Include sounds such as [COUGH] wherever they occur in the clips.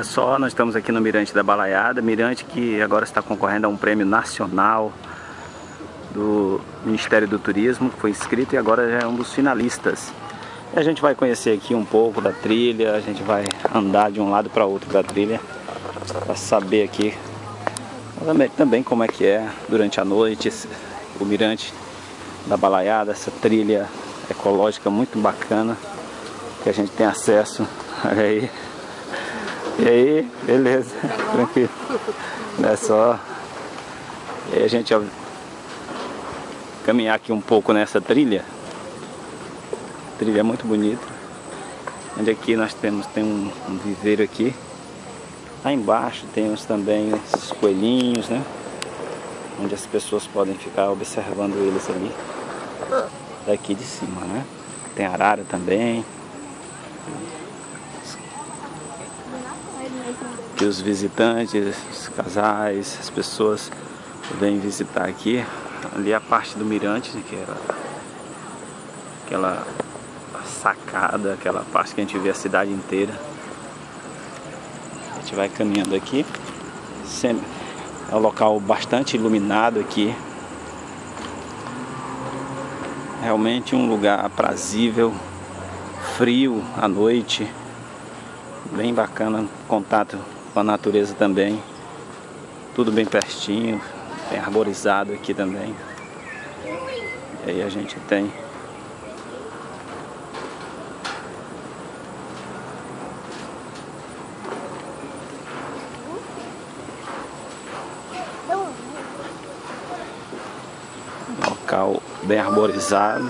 Olha só, nós estamos aqui no Mirante da Balaiada, Mirante que agora está concorrendo a um prêmio nacional do Ministério do Turismo, foi inscrito e agora já é um dos finalistas. E a gente vai conhecer aqui um pouco da trilha, a gente vai andar de um lado para outro da trilha para saber aqui também, como é que é durante a noite o Mirante da Balaiada, essa trilha ecológica muito bacana que a gente tem acesso. Olha [LAUGHS] aí. E aí, beleza, [LAUGHS] tranquilo. É só. E aí a gente caminhar aqui um pouco nessa trilha. Trilha muito bonita. Onde aqui nós temos tem um, um viveiro aqui. Lá embaixo temos também esses coelhinhos, né? Onde as pessoas podem ficar observando eles ali. Daqui de cima, né? Tem arara também. Que os visitantes, os casais, as pessoas vêm visitar aqui. Ali é a parte do mirante, né, que era aquela sacada, aquela parte que a gente vê a cidade inteira. A gente vai caminhando aqui. É um local bastante iluminado aqui. Realmente um lugar aprazível, frio à noite, bem bacana, contato com a natureza também. Tudo bem pertinho, tem arborizado aqui também. E aí a gente tem local bem arborizado.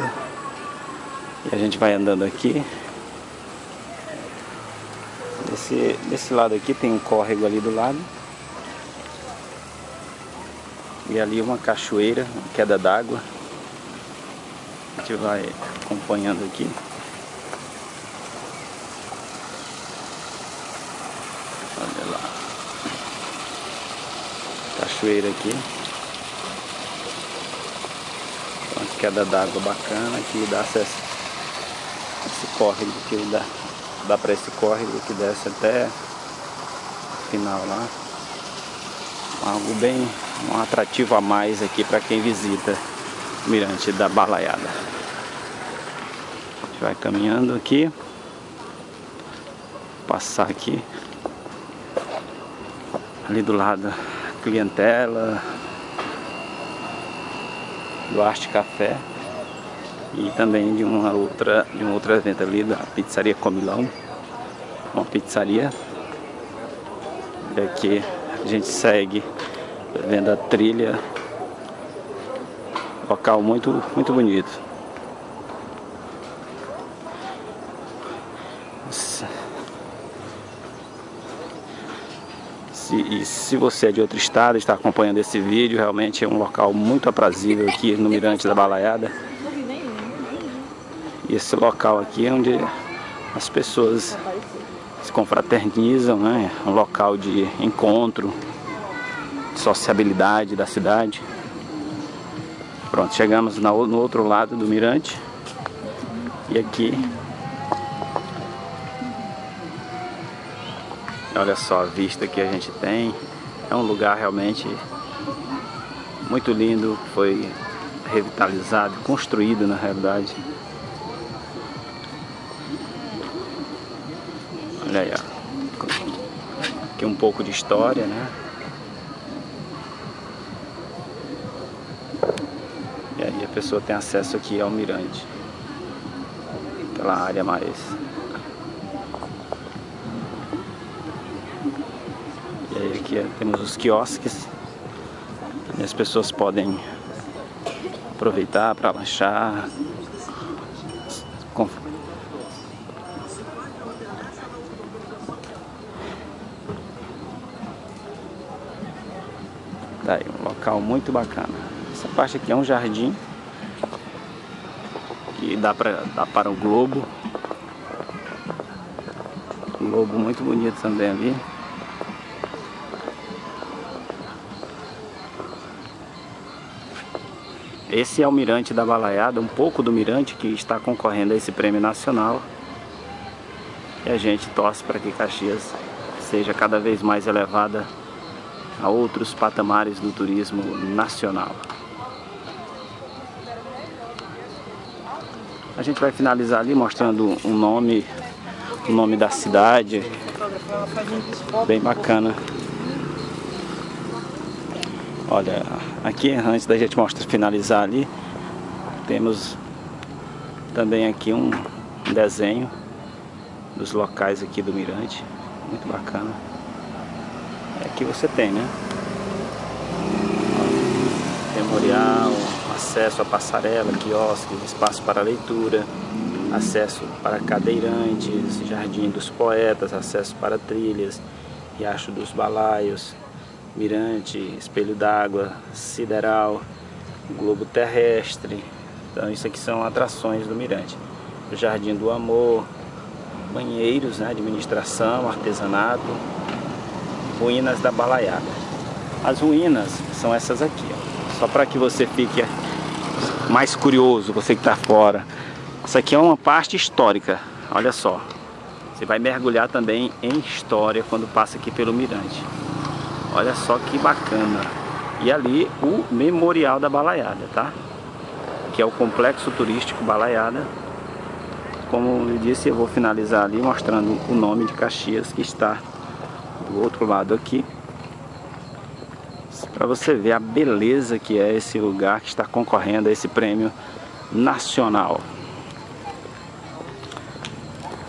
E a gente vai andando aqui. Desse, desse lado aqui tem um córrego ali do lado. E ali uma cachoeira, uma queda d'água. A gente vai acompanhando aqui. Olha lá. Cachoeira aqui. Uma queda d'água bacana que dá acesso a esse córrego que dá dá para esse córrego que desce até o final lá. Algo bem, um atrativo a mais aqui para quem visita o Mirante da Balaiada. A gente vai caminhando aqui. Passar aqui. Ali do lado, clientela. Do Arte Café e também de uma outra de um outro evento ali da pizzaria Comilão. Uma pizzaria e aqui a gente segue vendo a trilha. Local muito muito bonito. Se, e se você é de outro estado está acompanhando esse vídeo realmente é um local muito aprazível aqui no Mirante da Balaiada e esse local aqui é onde as pessoas se confraternizam, né? É um local de encontro, de sociabilidade da cidade. Pronto, chegamos no outro lado do mirante. E aqui Olha só a vista que a gente tem. É um lugar realmente muito lindo, foi revitalizado, construído na realidade. Olha aí, ó. Aqui um pouco de história, né? E aí a pessoa tem acesso aqui ao mirante. Aquela área mais... E aí aqui temos os quiosques. E as pessoas podem aproveitar para lanchar, Tá aí, um local muito bacana. Essa parte aqui é um jardim que dá, pra, dá para o globo. Um globo muito bonito também ali. Esse é o mirante da Balaiada, um pouco do mirante que está concorrendo a esse prêmio nacional. E a gente torce para que Caxias seja cada vez mais elevada a outros patamares do turismo nacional. A gente vai finalizar ali mostrando um nome, o nome da cidade, bem bacana. Olha, aqui antes da gente mostrar, finalizar ali, temos também aqui um desenho dos locais aqui do Mirante, muito bacana. Aqui você tem, né? Memorial, acesso à passarela, quiosque, espaço para leitura, acesso para cadeirantes, jardim dos poetas, acesso para trilhas, riacho dos balaios, mirante, espelho d'água, sideral, globo terrestre. Então isso aqui são atrações do mirante. Jardim do amor, banheiros, né, administração, artesanato, ruínas da balaiada. As ruínas são essas aqui, ó. só para que você fique mais curioso, você que está fora. Isso aqui é uma parte histórica, olha só. Você vai mergulhar também em história quando passa aqui pelo mirante. Olha só que bacana. E ali o Memorial da Balaiada, tá? Que é o Complexo Turístico Balaiada. Como eu disse, eu vou finalizar ali mostrando o nome de Caxias que está do outro lado aqui para você ver a beleza que é esse lugar que está concorrendo a esse prêmio nacional.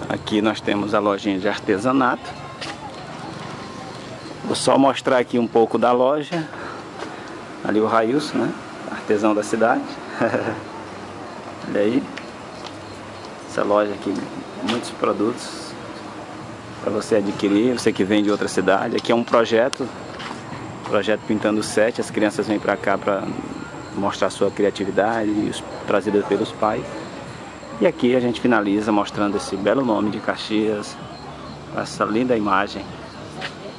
Aqui nós temos a lojinha de artesanato. Vou só mostrar aqui um pouco da loja. Ali o Railson, né? Artesão da cidade. [LAUGHS] Olha aí. Essa loja aqui, muitos produtos para você adquirir, você que vem de outra cidade. Aqui é um projeto projeto Pintando Sete, as crianças vêm para cá para mostrar sua criatividade, trazida pelos pais. E aqui a gente finaliza mostrando esse belo nome de Caxias, essa linda imagem.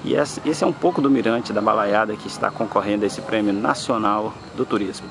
E esse é um pouco do mirante da balaiada que está concorrendo a esse prêmio nacional do turismo.